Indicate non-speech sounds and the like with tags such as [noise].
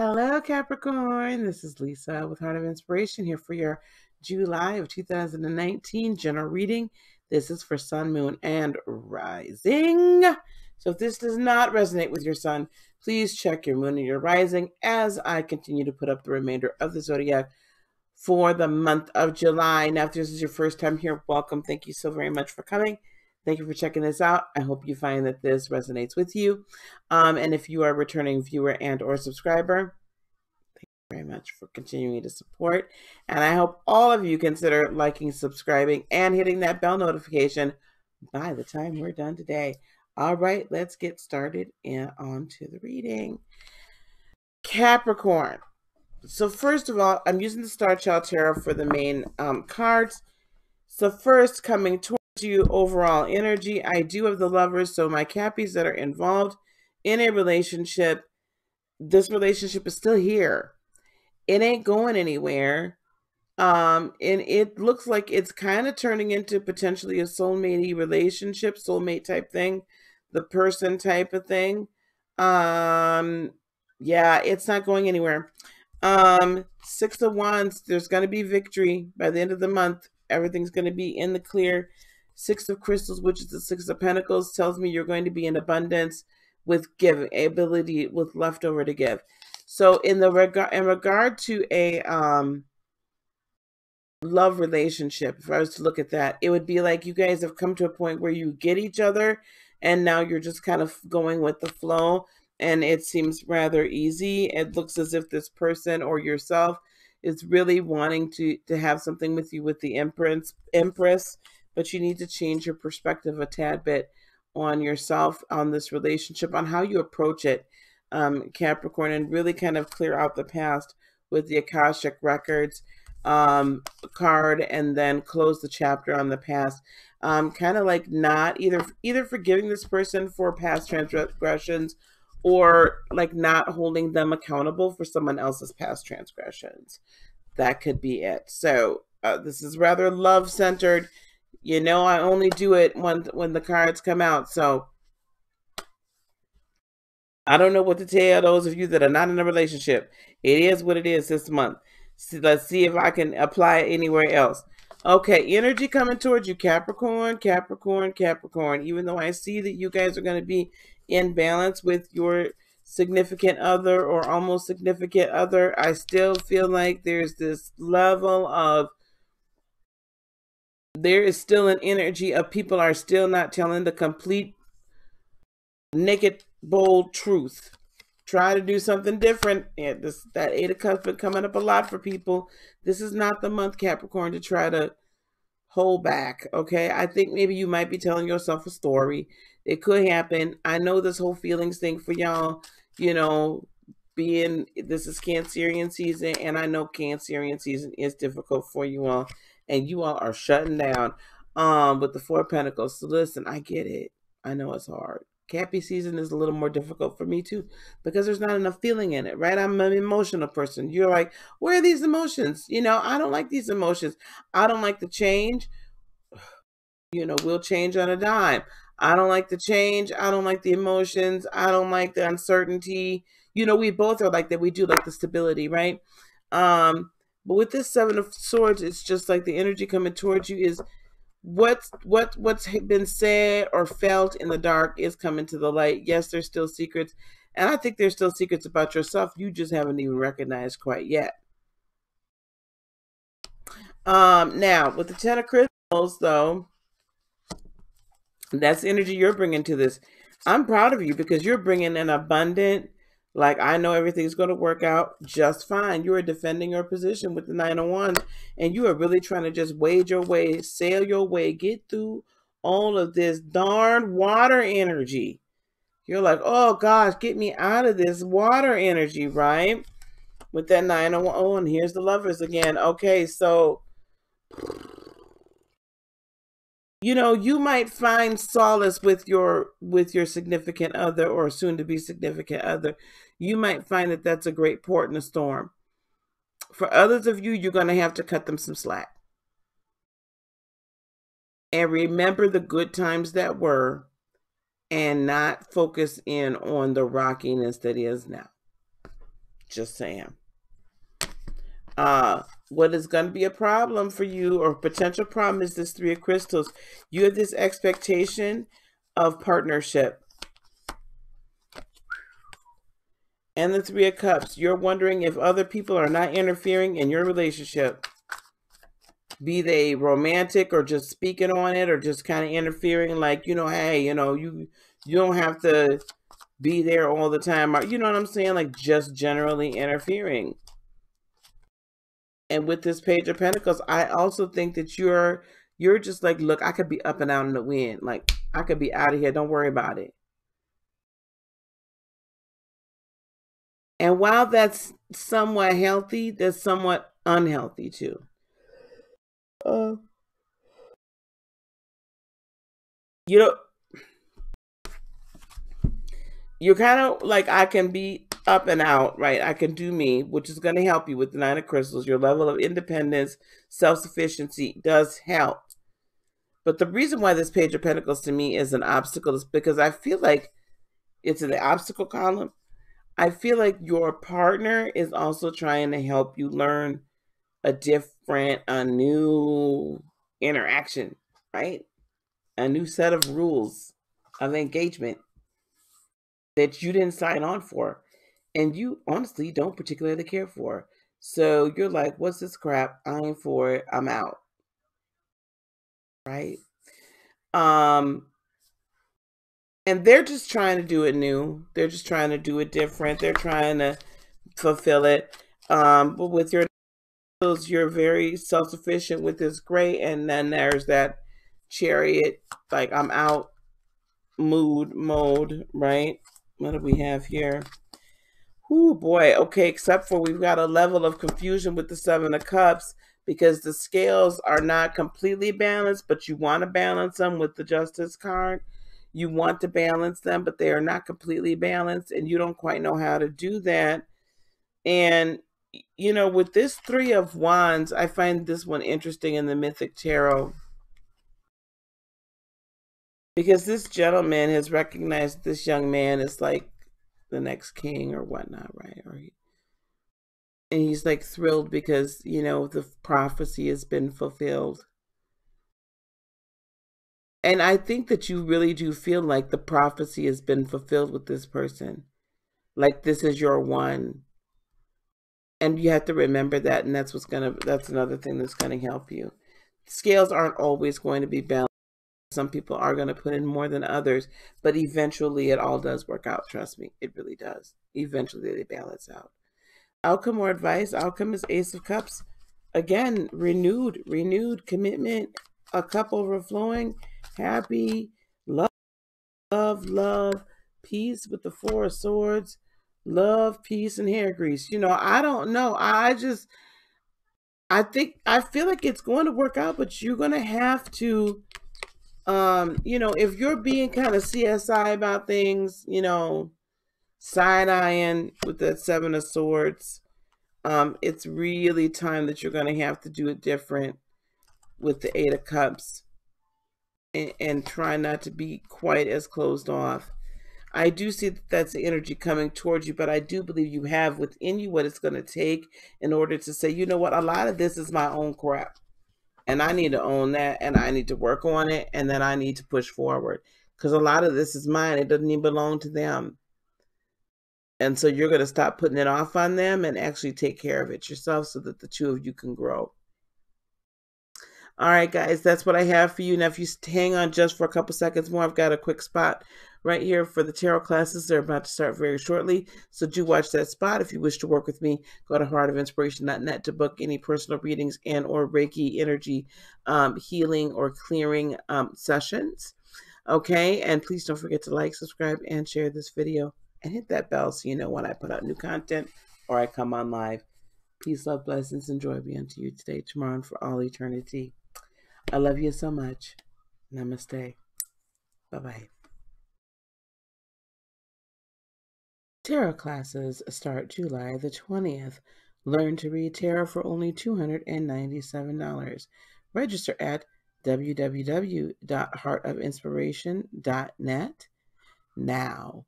Hello, Capricorn. This is Lisa with Heart of Inspiration here for your July of 2019 general reading. This is for Sun, Moon, and Rising. So if this does not resonate with your Sun, please check your Moon and your Rising as I continue to put up the remainder of the zodiac for the month of July. Now, if this is your first time here, welcome. Thank you so very much for coming. Thank you for checking this out. I hope you find that this resonates with you. Um, and if you are a returning viewer and or subscriber, thank you very much for continuing to support. And I hope all of you consider liking, subscribing, and hitting that bell notification by the time we're done today. All right, let's get started and on to the reading. Capricorn. So first of all, I'm using the Star Child Tarot for the main um, cards. So first, coming towards you overall energy, I do have the lovers. So my Cappies that are involved in a relationship, this relationship is still here. It ain't going anywhere. Um, and it looks like it's kind of turning into potentially a soulmate relationship, soulmate type thing, the person type of thing. Um, yeah, it's not going anywhere. Um, Six of Wands, there's going to be victory by the end of the month. Everything's going to be in the clear. Six of Crystals, which is the Six of Pentacles, tells me you're going to be in abundance with giving, ability with leftover to give. So in the regard in regard to a um love relationship, if I was to look at that, it would be like you guys have come to a point where you get each other and now you're just kind of going with the flow and it seems rather easy. It looks as if this person or yourself is really wanting to to have something with you with the empress empress, but you need to change your perspective a tad bit on yourself, on this relationship, on how you approach it, um, Capricorn, and really kind of clear out the past with the Akashic records um, card, and then close the chapter on the past. Um, kind of like not either either forgiving this person for past transgressions or like not holding them accountable for someone else's past transgressions. That could be it. So uh, this is rather love centered. You know, I only do it when when the cards come out. So I don't know what to tell those of you that are not in a relationship. It is what it is this month. So let's see if I can apply it anywhere else. Okay, energy coming towards you, Capricorn, Capricorn, Capricorn. Even though I see that you guys are going to be in balance with your significant other or almost significant other, I still feel like there's this level of there is still an energy of people are still not telling the complete naked bold truth. Try to do something different. And this that eight of cups been coming up a lot for people. This is not the month capricorn to try to hold back okay? I think maybe you might be telling yourself a story. It could happen. I know this whole feelings thing for y'all you know being this is cancerian season and i know cancerian season is difficult for you all and you all are shutting down um with the four pentacles so listen i get it i know it's hard Cappy season is a little more difficult for me too because there's not enough feeling in it, right? I'm an emotional person. You're like, where are these emotions? You know, I don't like these emotions. I don't like the change. [sighs] You know, we'll change on a dime. I don't like the change. I don't like the emotions. I don't like the uncertainty. You know, we both are like that. We do like the stability, right? Um, but with this seven of swords, it's just like the energy coming towards you is what's what what's been said or felt in the dark is coming to the light. Yes, there's still secrets, and I think there's still secrets about yourself you just haven't even recognized quite yet. Um, now with the Ten of Crystals, though, that's energy you're bringing to this. I'm proud of you because you're bringing an abundant, like I know everything's going to work out just fine. You are defending your position with the nine oh of wands, and you are really trying to just wade your way, sail your way, get through all of this darn water energy. You're like, oh gosh, get me out of this water energy, right? With that nine of wands, oh, and here's the lovers again. Okay, so you know you might find solace with your with your significant other or soon to be significant other you might find that that's a great port in a storm. For others of you, you're going to have to cut them some slack. And remember the good times that were and not focus in on the rockiness that is now. Just saying. Uh, what is going to be a problem for you or potential problem is this three of crystals. You have this expectation of partnership. And the three of cups. You're wondering if other people are not interfering in your relationship. Be they romantic or just speaking on it or just kind of interfering like, you know, hey, you know, you you don't have to be there all the time. You know what I'm saying? Like just generally interfering. And with this page of pentacles, I also think that you're you're just like, look, I could be up and out in the wind. Like I could be out of here. Don't worry about it. And while that's somewhat healthy, that's somewhat unhealthy too. Uh, you know, you're kind of like I can be up and out, right? I can do me, which is going to help you with the Nine of Crystals. Your level of independence, self sufficiency does help. But the reason why this Page of Pentacles to me is an obstacle is because I feel like it's in the obstacle column. I feel like your partner is also trying to help you learn a different, a new interaction, right? A new set of rules of engagement that you didn't sign on for and you honestly don't particularly care for. So you're like, what's this crap? I ain't for it. I'm out. Right? Um and they're just trying to do it new. They're just trying to do it different. They're trying to fulfill it. Um, but with your you're very self-sufficient with this great and then there's that chariot like i'm out mood mode right what do we have here Oh boy, okay, except for we've got a level of confusion with the Seven of Cups because the scales are not completely balanced, but you want to balance them with the Justice card. You want to balance them, but they are not completely balanced, and you don't quite know how to do that. And, you know, with this Three of Wands, I find this one interesting in the Mythic Tarot because this gentleman has recognized this young man as like the next king or whatnot, right? Or he, and he's like thrilled because you know the prophecy has been fulfilled. And I think that you really do feel like the prophecy has been fulfilled with this person. Like this is your one. And you have to remember that and that's what's going to that's another thing that's going to help you. Scales aren't always going to be balanced some people are going to put in more than others, but eventually it all does work out. Trust me, it really does. Eventually they balance out. Outcome or advice? Outcome is Ace of Cups. Again, renewed, renewed commitment, a cup overflowing, happy, love, love, love, peace with the Four of Swords, love, peace, and hair grease. You know, I don't know. I just, I think, I feel like it's going to work out, but you're going to have to um, you know, if you're being kind of CSI about things, you know, side eyeing with the Seven of Swords, um, it's really time that you're going to have to do it different with the Eight of Cups and, and try not to be quite as closed off. I do see that that's the energy coming towards you, but I do believe you have within you what it's going to take in order to say, you know what, a lot of this is my own crap and I need to own that and I need to work on it and then I need to push forward because a lot of this is mine. It doesn't even belong to them. And so you're going to stop putting it off on them and actually take care of it yourself so that the two of you can grow. All right, guys, that's what I have for you. Now, if you hang on just for a couple seconds more, I've got a quick spot right here for the tarot classes. They're about to start very shortly. So do watch that spot. If you wish to work with me, go to heartofinspiration.net to book any personal readings and or Reiki energy um, healing or clearing um, sessions. Okay, and please don't forget to like, subscribe, and share this video. And hit that bell so you know when I put out new content or I come on live. Peace, love, blessings, and joy be unto you today, tomorrow, and for all eternity. I love you so much. Namaste. Bye bye. Tarot classes start July the 20th. Learn to read tarot for only $297. Register at www.heartofinspiration.net now.